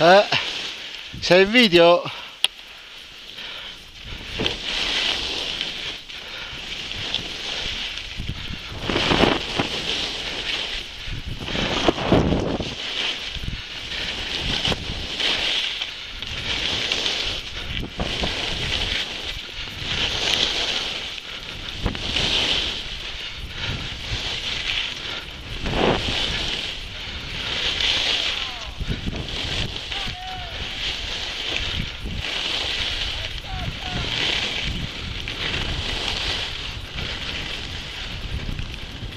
Eh, sei in video?